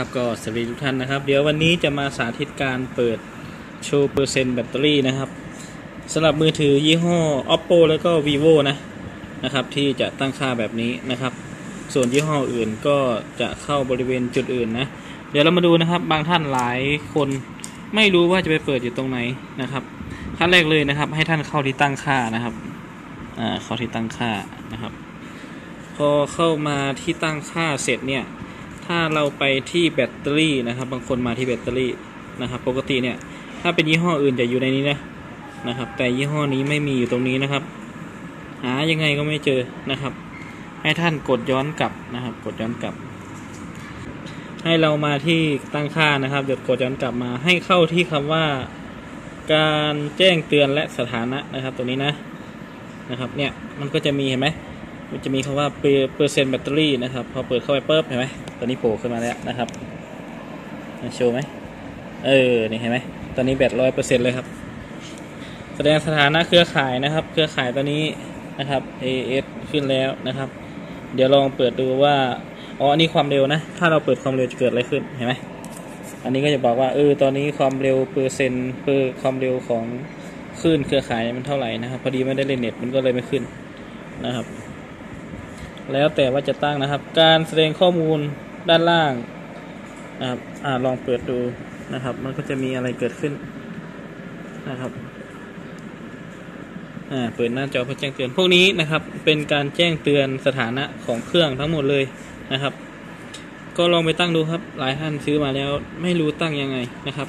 ครับก็สวัสดีทุกท่านนะครับ เดี๋ยววันนี้จะมาสาธิตการเปิดโชว์เปอร์เซ็นต์แบตเตอรี่นะครับสำหรับมือถือยี่ห้อ oppo แล้วก็ vivo นะนะครับ ที่จะตั้งค่าแบบนี้นะครับ ส่วนยี่ห้ออื่นก็จะเข้าบริเวณจุดอื่นนะ เดี๋ยวเรามาดูนะครับ บางท่านหลายคนไม่รู้ว่าจะไปเปิดอยู่ตรงไหนนะครับขั้นแรกเลยนะครับ ให้ท่านเข้าที่ตั้งค่านะครับอ่าเข้าที่ตั้งค่านะครับ พอเข้ามาที่ตั้งค่าเสร็จเนี่ย ถ้าเราไปที่แบตเตอรี่นะครับ บางคนมาที่แบตเตอรี่นะครับ ปกติเนี่ย ถ้าเป็นยี่ห้ออื่นจะอยู่ในนี้นะนะครับ แต่ยี่ห้อนี้ไม่มีอยู่ตรงนี้นะครับ หายังไงก็ไม่เจอนะครับ ให้ท่านกดย้อนกลับนะครับ กดย้อนกลับ ให้เรามาที่ตั้งค่านะครับ เดี๋ยวกดย้อนกลับมาให้เข้าที่คำว่าการแจ้งเตือนและสถานะนะครับ ตัวนี้นะนะครับ เนี่ยมันก็จะมีเห็นไหม มันจะมีคำว่าเปอร์เซ็นต์แบตเตอรี่นะครับ พอเปิดเข้าไปปุ๊บเห็นไหมตอนนี้โผล่ขึ้นมาแล้วนะครับโชว์ไหมเออ นี่เห็นไหมตอนนี้แบตร้อยเปอร์เซ็นต์เลยครับ แสดงสถานะเครือข่ายนะครับ เครือข่ายตอนนี้นะครับ AS ขึ้นแล้วนะครับ เดี๋ยวลองเปิดดูว่า อ๋อ อันนี้ความเร็วนะ ถ้าเราเปิดความเร็วจะเกิดอะไรขึ้น เห็นไหม อันนี้ก็จะบอกว่า เออ ตอนนี้ความเร็วเปอร์เซ็นต์เปอร์ความเร็วของคลื่นเครือข่ายมันเท่าไหร่นะครับ พอดีไม่ได้เล่นเน็ตมันก็เลยไม่ขึ้นนะครับ แล้วแต่ว่าจะตั้งนะครับ การแสดงข้อมูลด้านล่างนะครับอ่าลองเปิดดูนะครับ มันก็จะมีอะไรเกิดขึ้นนะครับอ่าเปิดหน้าจอเพื่อแจ้งเตือนพวกนี้นะครับ เป็นการแจ้งเตือนสถานะของเครื่องทั้งหมดเลยนะครับ ก็ลองไปตั้งดูครับ หลายท่านซื้อมาแล้วไม่รู้ตั้งยังไงนะครับ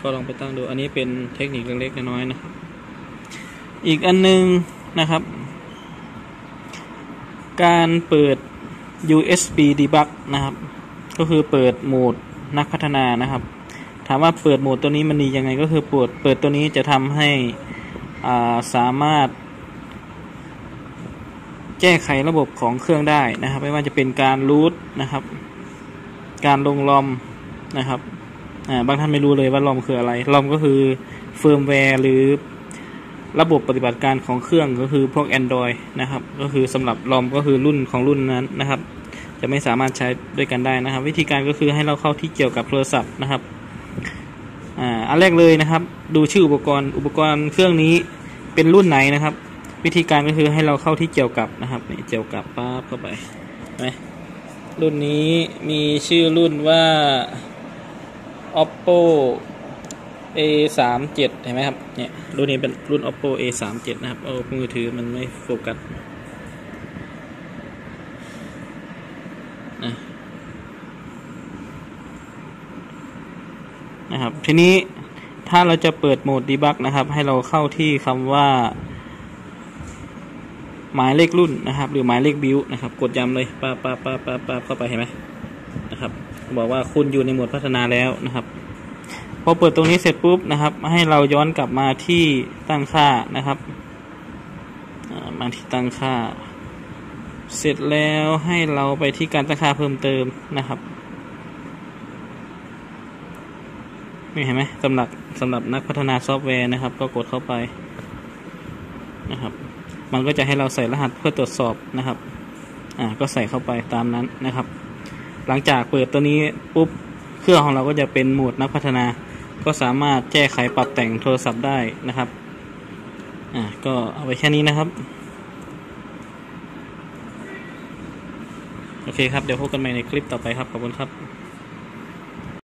ก็ลองไปตั้งดู อันนี้เป็นเทคนิคเล็กๆน้อยๆนะครับ อีกอันนึงนะครับ การเปิด USB debug นะครับ ก็คือเปิดโหมดนักพัฒนานะครับ ถามว่าเปิดโหมดตัวนี้มันดียังไงก็คือเปิดเปิดตัวนี้จะทำให้อ่าสามารถ แก้ไขระบบของเครื่องได้นะครับ ไม่ว่าจะเป็นการรูทนะครับ การลง ROM นะครับอ่าบางท่านไม่รู้เลยว่า ROM คืออะไร ROM ก็คือเฟิร์มแวร์หรือ ระบบปฏิบัติการของเครื่องก็คือพวก Android นะครับ ก็คือสำหรับ ROM ก็คือรุ่นของรุ่นนั้นนะครับ จะไม่สามารถใช้ด้วยกันได้นะครับ วิธีการก็คือให้เราเข้าที่เกี่ยวกับโทรศัพท์นะครับอ่าอันแรกเลยนะครับ ดูชื่ออุปกรณ์อุปกรณ์เครื่องนี้เป็นรุ่นไหนนะครับ วิธีการก็คือให้เราเข้าที่เกี่ยวกับนะครับนี่เกี่ยวกับปั๊บเข้าไปไหมรุ่นนี้มีชื่อรุ่นว่า oppo a สามเจ็ดเห็นไหมครับ เนี่ยรุ่นนี้เป็นรุ่น oppo a สามเจ็ดนะครับ โอ้มือถือมันไม่โฟกัสนะนะครับ ทีนี้ถ้าเราจะเปิดโหมด debug นะครับ ให้เราเข้าที่คำว่า หมายเลขรุ่นนะครับ หรือหมายเลขบิวนะครับ กดย้ำเลยปาปาปาปาปาเข้าไปเห็นไหมนะครับ บอกว่าคุณอยู่ในโหมดพัฒนาแล้วนะครับ พอเปิดตรงนี้เสร็จปุ๊บนะครับ ให้เราย้อนกลับมาที่ตั้งค่านะครับมาที่ตั้งค่า เสร็จแล้วให้เราไปที่การตั้งค่าเพิ่มเติมนะครับนี่เห็นไหมสำหรับสำหรับนักพัฒนาซอฟต์แวร์นะครับ ก็กดเข้าไปนะครับ มันก็จะให้เราใส่รหัสเพื่อตรวจสอบนะครับอ่าก็ใส่เข้าไปตามนั้นนะครับ หลังจากเปิดตัวนี้ปุ๊บเครื่องของเราก็จะเป็นโหมดนักพัฒนา ก็สามารถแก้ไขปรับแต่งโทรศัพท์ได้นะครับ อะก็เอาไว้แค่นี้นะครับ โอเคครับ เดี๋ยวพบกันใหม่ในคลิปต่อไปครับ ขอบคุณครับ